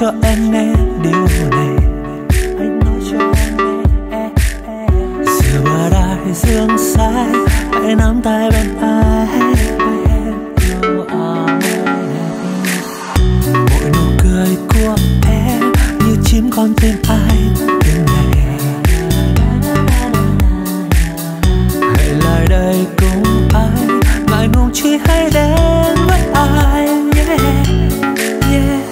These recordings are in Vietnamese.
cho em điều này. Anh nói cho em nghe giữa bờ đại dương xanh hãy nắm tay bên anh con tên ai từng ngày hãy lại đây cùng ai mãi mong chi hay đến với ai yeah, yeah.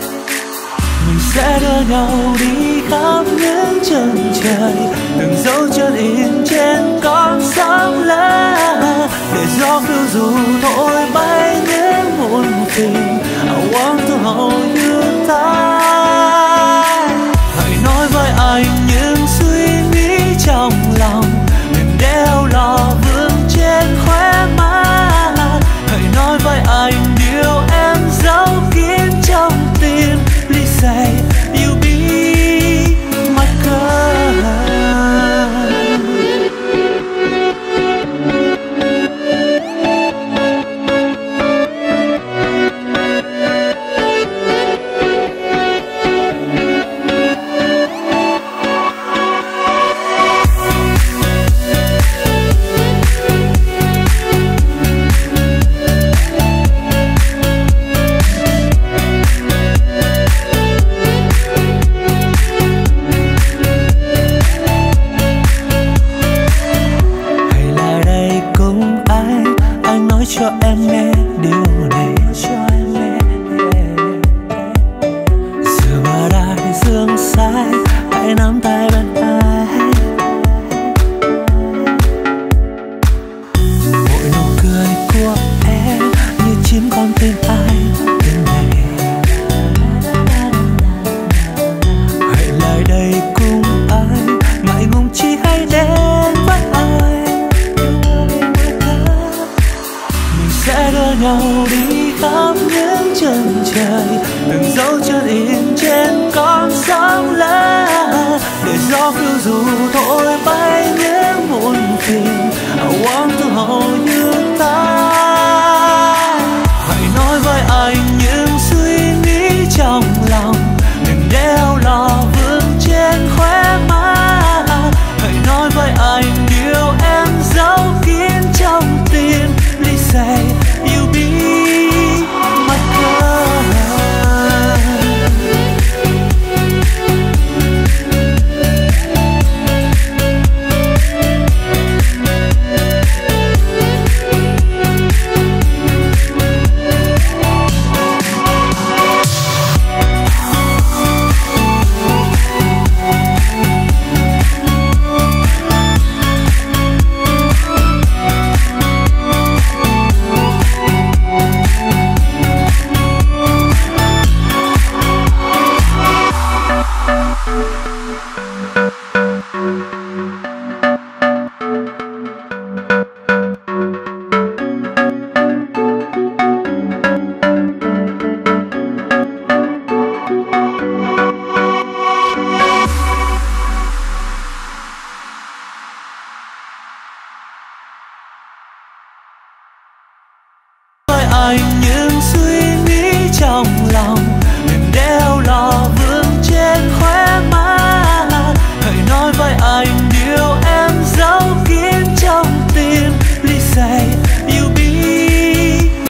mình sẽ đưa nhau đi khắp những chân trời đừng dấu chân in trên con sóng lớn để gió phiêu dù thổi bay những muôn tình nhau đi khắp những chân trời từng dấu chân in